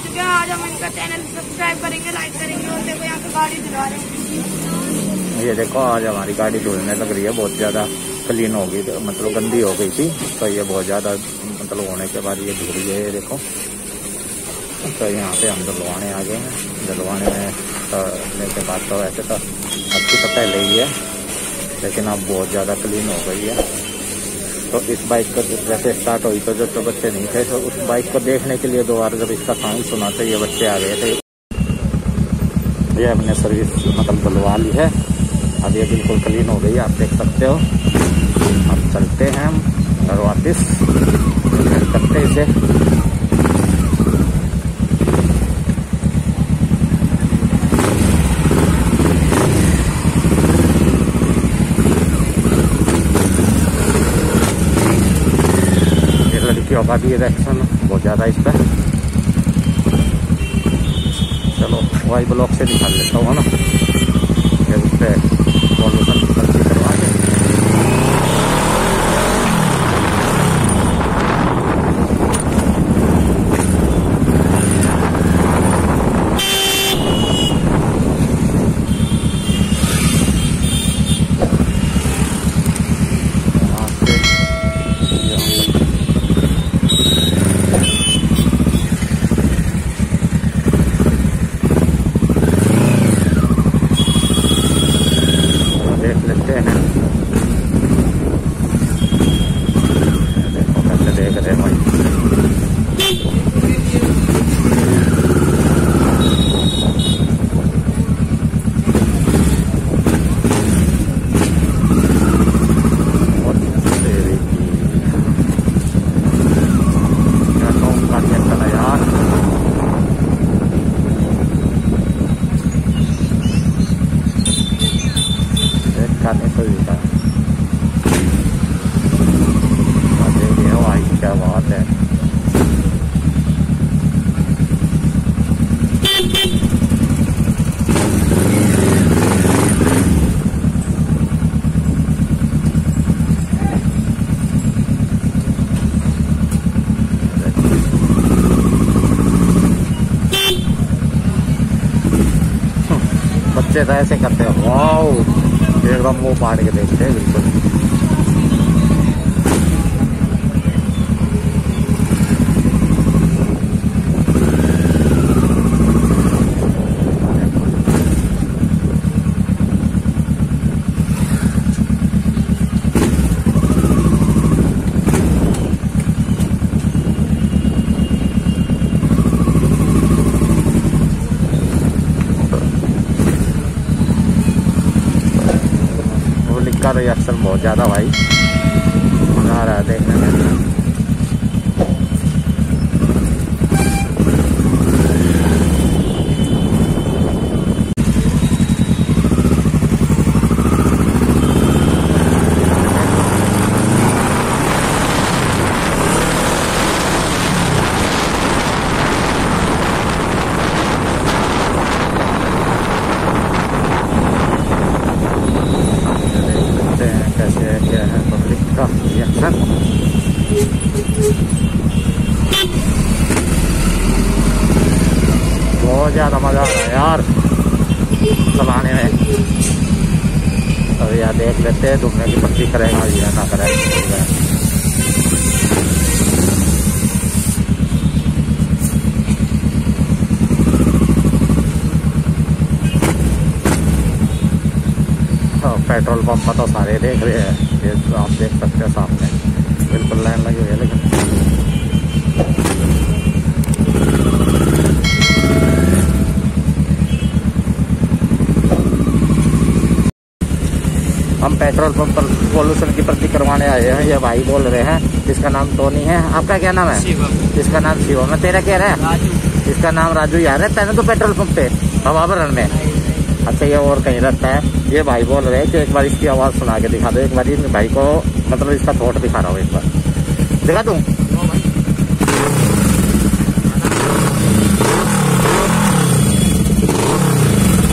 चुके हैं। आज हम इनका चैनल सब्सक्राइब करेंगे लाइक करेंगे और देखो यहाँ पे गाड़ी धुला रहे हैं। ये देखो, आज हमारी गाड़ी धुलने लग रही है, बहुत ज़्यादा क्लीन हो गई मतलब गंदी हो गई थी। तो ये बहुत ज़्यादा मतलब होने के बाद ये धुल गई है देखो। तो यहाँ पे हम धुलवाने आ गए हैं। धुलवाने में तो के बाद तो वैसे तो अच्छी तो पहले ही है, लेकिन अब बहुत ज़्यादा क्लीन हो गई है। तो इस बाइक को जैसे स्टार्ट हुई तो जब तो बच्चे नहीं थे तो उस बाइक को देखने के लिए दोबारा जब इसका साउंड सुना तो ये बच्चे आ गए थे। ये हमने सर्विस मतलब बुलवा ली है। अब ये बिल्कुल क्लीन हो गई, आप देख सकते हो। अब चलते हैं हम घर वापिस करते इसे। का भी रिएक्शन बहुत ज़्यादा इस पर। चलो वाई ब्लॉक से निकाल लेता हूँ ना फिर उस पर पॉल्यूशन की पर्ची करवा के लेते हैं। देखो कैसे देख रहे हैं भाई और तेरी की। क्या कहूँगा कि चला यार एक करने को भी था देखिए भाई क्या बात है बच्चे तो ऐसे करते हैं वाओ एकदम वो फाड़ के देखते हैं बिल्कुल। लिखा रिएक्शन बहुत ज़्यादा भाई मज़ा आ रहा है देखने में देख सकते हैं कैसे है क्या है बहुत ज़्यादा मज़ा आ रहा है यार। चलाने में। अभी यार देख लेते हैं दुखने की पट्टी करेगा, ये ना करेगा हाँ, पंप पर तो सारे देख रहे हैं। ये तो आप देख सकते हैं सामने। बिल्कुल लाइन लगी हुई है लेकिन हम पेट्रोल पंप पर पॉल्यूशन की प्रति करवाने आए हैं ये भाई बोल रहे हैं। इसका नाम टोनी है। आपका क्या नाम है? इसका नाम शिवम है तेरा क्या है? इसका नाम राजू यार है? ना तो पेट्रोल पंप पे हवाभरण में। अच्छा ये और कहीं रहता है। ये भाई बोल रहे हैं कि एक बार इसकी आवाज़ सुना के दिखा दो एक बार इन भाई को मतलब इसका थोट दिखा रहा हूँ एक बार। दिखा दूँ?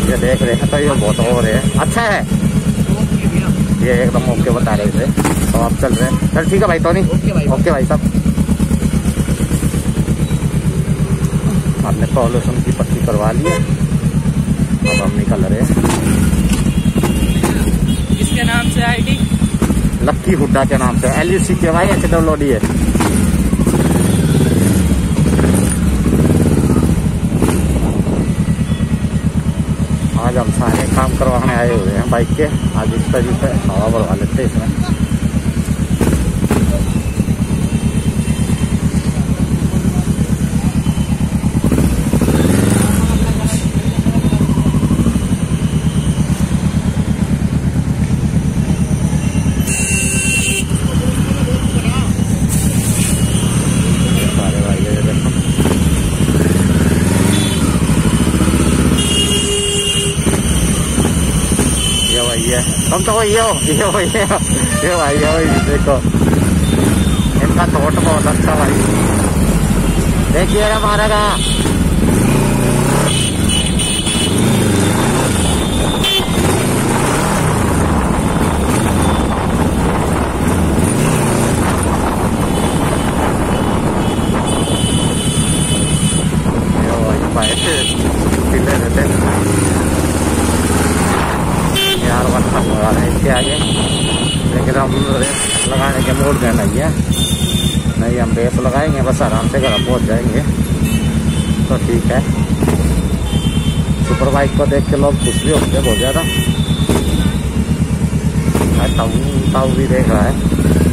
ये देख रहे हैं तो ये बहुत हो रहे हैं। अच्छा है। ये एकदम ओके बता रहे थे। तो आप चल रहे हैं। चल ठीक है भाई टोनी ओके भाई। ओके भाई साहब। आप हमने पॉल्यूशन की पट्टी करवा ली है। अब हम निकल रहे हैं। किसके नाम से आईडी? लक्की हुड्डा के नाम से। L U C K Y H W D है आज हम सारे काम करवाने आए हुए हैं बाइक के। आज इस तरीके हवा बढ़वा लेते हैं इसमें सारे भाई ये देखो ये भाई ये तुम तो वही हो ये भाई ये ये भाई ये भाई देखो इनका थोट बहुत अच्छा भाई देखिएगा मारेगा ये भाई भाई रहते हैं रहे हैं इसके आगे लेकिन हम रेस लगाने के मूड में नहीं है नहीं हम रेस लगाएँगे बस आराम से घर पहुँच जाएँगे तो ठीक है सुपर बाइक को देख के लोग खुश भी होते हैं बहुत ज़्यादा ताऊ ताऊ भी देख रहा है।